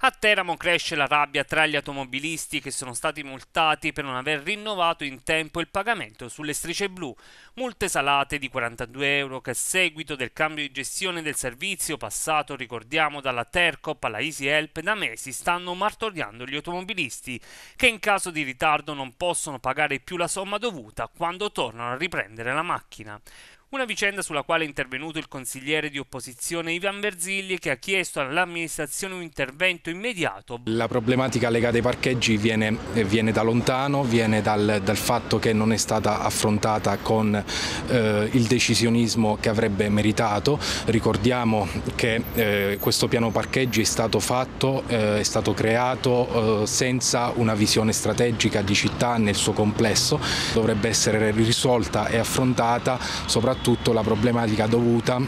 A Teramo cresce la rabbia tra gli automobilisti che sono stati multati per non aver rinnovato in tempo il pagamento sulle strisce blu. Multe salate di 42 euro che a seguito del cambio di gestione del servizio passato, ricordiamo, dalla Tercop alla Easy Help, da mesi stanno martoriando gli automobilisti che in caso di ritardo non possono pagare più la somma dovuta quando tornano a riprendere la macchina. Una vicenda sulla quale è intervenuto il consigliere di opposizione Ivan Verzigli che ha chiesto all'amministrazione un intervento immediato. La problematica legata ai parcheggi viene, viene da lontano, viene dal, dal, fatto che non è stata affrontata con eh, il decisionismo che avrebbe meritato. Ricordiamo che eh, questo piano parcheggi è stato fatto, eh, è stato creato eh, senza una visione strategica di città nel suo complesso, dovrebbe essere risolta e affrontata soprattutto la problematica dovuta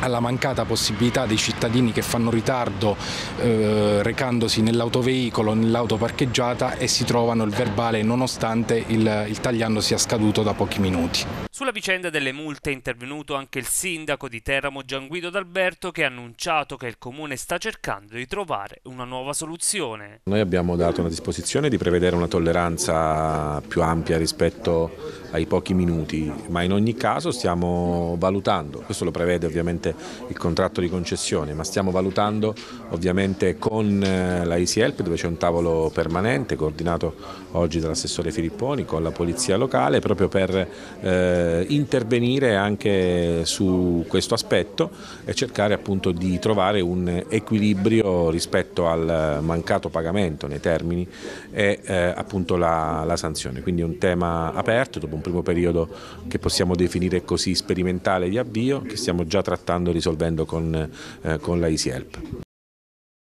alla mancata possibilità dei cittadini che fanno ritardo eh, recandosi nell'autoveicolo, nell'auto parcheggiata e si trovano il verbale nonostante il, il tagliando sia scaduto da pochi minuti. Sulla vicenda delle multe è intervenuto anche il sindaco di Teramo Gianguido D'Alberto che ha annunciato che il comune sta cercando di trovare una nuova soluzione. Noi abbiamo dato una disposizione di prevedere una tolleranza più ampia rispetto ai pochi minuti, ma in ogni caso stiamo valutando, questo lo prevede ovviamente il contratto di concessione, ma stiamo valutando ovviamente con eh, la Easy Help dove c'è un tavolo permanente coordinato oggi dall'assessore Filipponi con la polizia locale proprio per eh, eh, intervenire anche su questo aspetto e cercare appunto di trovare un equilibrio rispetto al mancato pagamento nei termini e eh, appunto la, la sanzione. Quindi è un tema aperto dopo un primo periodo che possiamo definire così sperimentale di avvio che stiamo già trattando e risolvendo con, eh, con la Easy Help.